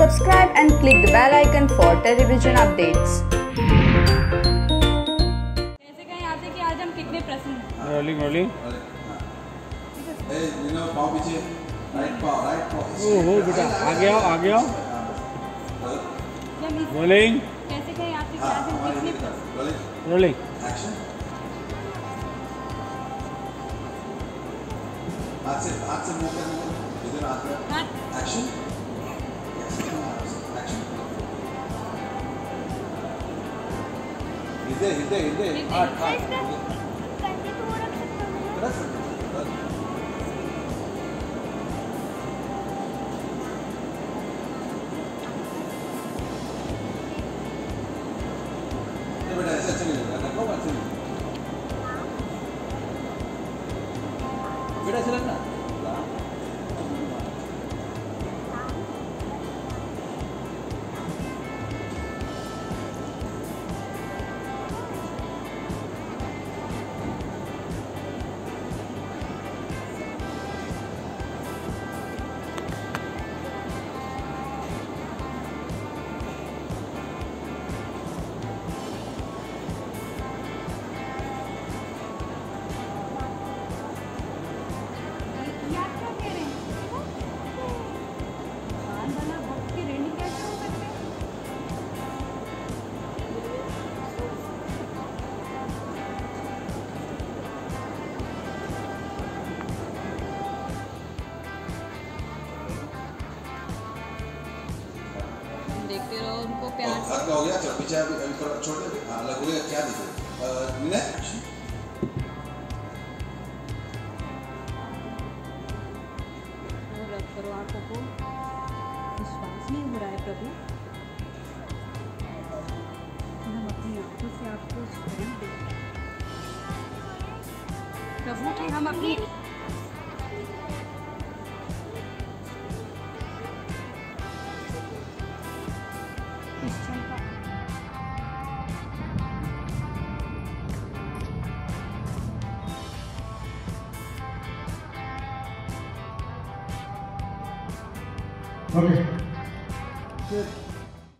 Subscribe and click the bell icon for television updates. ऐसे कहीं आते कि आज हम कितने प्रश्न rolling rolling Hey, you know, पाँव पीछे, right पाँव, right पाँव. ओ हो बेटा आगे आओ जब इस रोलिंग कैसे कहीं आते कि आज हम कितने. Rolling, rolling action. हाथ से हाथ से मुँह करने इधर हाथ में इधर इधर इधर। हाथ हाथ रख सकते हो, रख. ये बेटा ऐसे अच्छा नहीं लगेगा रखो ऐसे नहीं बेटा ऐसे रखना। रहो उनको प्यार से आपका हो गया चलो पीछे अभी अभी थोड़ा छोड़ दे। हाँ अलग हो गया क्या दिखे मीना? रब करो आँखों को विश्वास नहीं हो रहा है प्रभु। हम अपनी आँखों से आपको स्वयं देखें प्रभु कि हम अपनी Okay. Good.